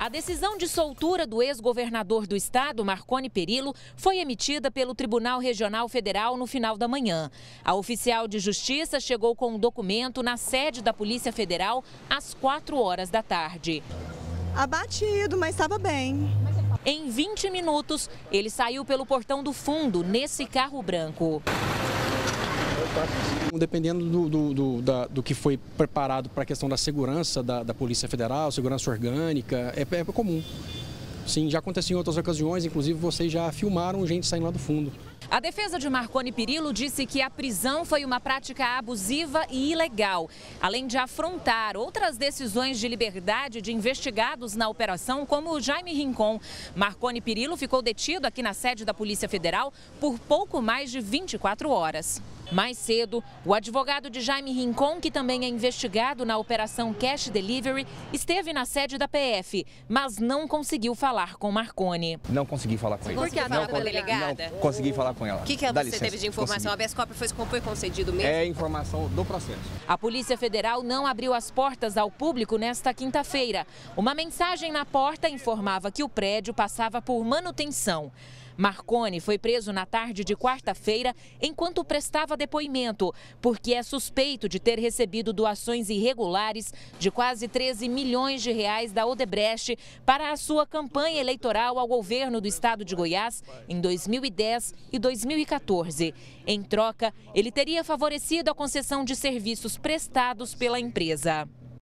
A decisão de soltura do ex-governador do estado, Marconi Perillo, foi emitida pelo Tribunal Regional Federal no final da manhã. A oficial de justiça chegou com o um documento na sede da Polícia Federal às 4 horas da tarde. Abatido, mas estava bem. Em 20 minutos, ele saiu pelo portão do fundo nesse carro branco. Dependendo do, do, do, da, do que foi preparado para a questão da segurança da, da Polícia Federal, segurança orgânica, é, é comum. Sim, já aconteceu em outras ocasiões, inclusive vocês já filmaram gente saindo lá do fundo. A defesa de Marconi Perillo disse que a prisão foi uma prática abusiva e ilegal, além de afrontar outras decisões de liberdade de investigados na operação, como o Jaime Rincon. Marconi Perillo ficou detido aqui na sede da Polícia Federal por pouco mais de 24 horas. Mais cedo, o advogado de Jaime Rincon, que também é investigado na operação Cash Delivery, esteve na sede da PF, mas não conseguiu falar com Marconi. Não consegui falar com ele. Por que a não, delegada? Não consegui falar com ela. O que, que você teve de informação? Consegui. A habeas foi, foi concedido mesmo? É informação do processo. A Polícia Federal não abriu as portas ao público nesta quinta-feira. Uma mensagem na porta informava que o prédio passava por manutenção. Marconi foi preso na tarde de quarta-feira enquanto prestava depoimento, porque é suspeito de ter recebido doações irregulares de quase 13 milhões de reais da Odebrecht para a sua campanha eleitoral ao governo do estado de Goiás em 2010 e 2014. Em troca, ele teria favorecido a concessão de serviços prestados pela empresa.